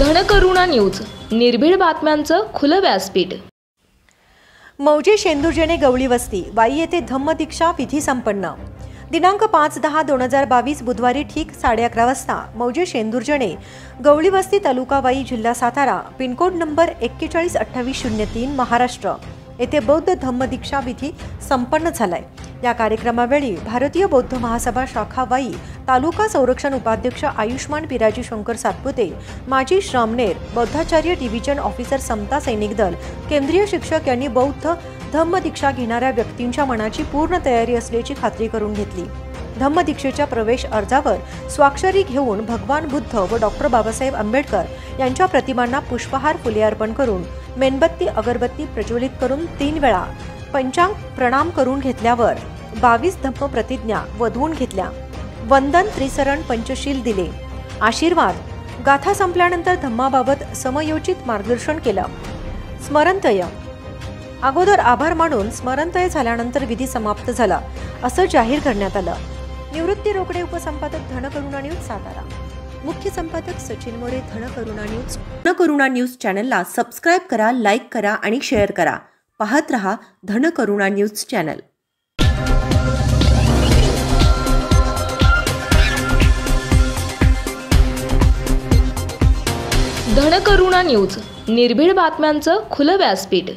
Dhankaruna news निर्भीड बातम्यांचं खुलं व्यासपीठ. मौजे शेंदुर्जेने गवळी वस्ती वाई येथे धम्मदीक्षा विधी संपन्न. दिनांक पाच दहा दोन हजार बावीस बुधवारी ठीक साडे अकरा वाजता मौजे शेंदुर्जने गवळी वस्ती तालुका वाई जिल्हा सातारा पिनकोड नंबर एक्केचाळीस अठ्ठावीस शून्य तीन महाराष्ट्र. येथे बौद्ध धम्मदीक्षा विधी संपन्न झालाय. या कार्यक्रमावेळी भारतीय बौद्ध महासभा शाखा वाई तालुका संरक्षण उपाध्यक्ष आयुष्मान पिराजी शंकर सातपुते माजी श्रामनेर बौद्धाचार्य डिव्हिजन ऑफिसर समता सैनिक दल केंद्रीय शिक्षक यांनी बौद्ध धम्मदीक्षा घेणाऱ्या व्यक्तींच्या मनाची पूर्ण तयारी असल्याची खात्री करून घेतली. धम्मदीक्षेच्या प्रवेश अर्जावर स्वाक्षरी घेऊन भगवान बुद्ध व डॉक्टर बाबासाहेब आंबेडकर यांच्या प्रतिमांना पुष्पहार फुले अर्पण करून मेणबत्ती अगरबत्ती प्रज्वलित करून तीन वेळा पंचांग प्रणाम करून घेतल्यावर बावीस धम्म प्रतिज्ञा वधवून घेतल्या. वंदन त्रिसरण पंचशील दिले. आशीर्वाद. गाथा संपल्यानंतर धम्माबाबत समयोचित मार्गदर्शन केलं. स्मरणतय. अगोदर आभार मानून स्मरणतय झाल्यानंतर विधी समाप्त झाला असं जाहीर करण्यात आलं. निवृत्ती रोकडे उपसंपादक धनकरुणा न्यूज सातारा. मुख्य संपादक सचिन मोरे धनकरुणा न्यूज धनकरुणा न्यूज चॅनलला सबस्क्राईब करा लाईक करा आणि शेअर करा. पाहत रहा Dhankaruna news channel. Dhankaruna news निर्भीड बातम्यांचं खुलं व्यासपीठ.